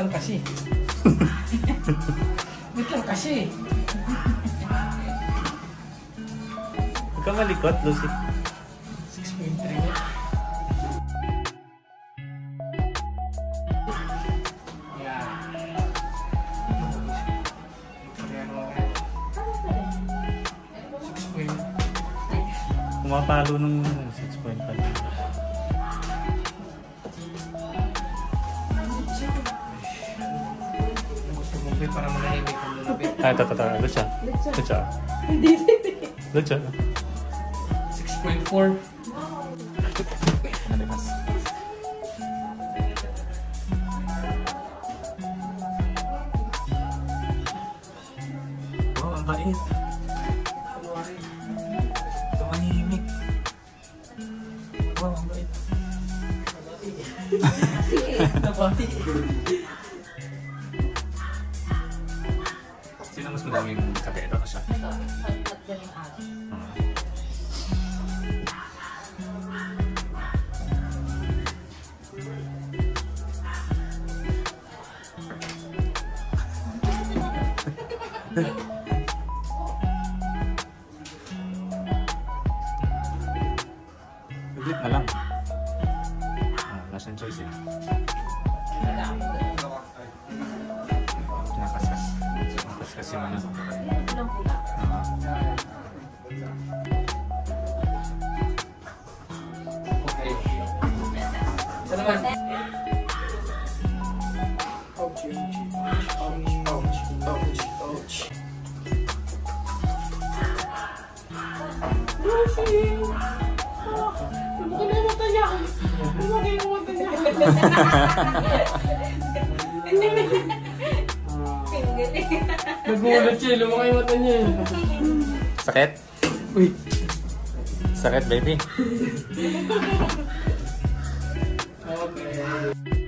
lang kasi. Wait lang kasi. Huwag ka malikot, Lucy. 6.3 na. Yeah. Ayan, mga 6.3. Pumapalo 6.5. Ba para manahimik ang lalapit? Ah, ito, ito, ito. Lucha. Lucha. Hindi, hindi. Lucha. 6.4. Nalimas. Wow, ang bait. Tumahimik. Wow, ang bait. Nabati. Sino mas madaming kape? Ito siya. Ito, Nagulat siya, lumaki yung mata niya. eh. Sakit? Uy, Sakit, baby. okay.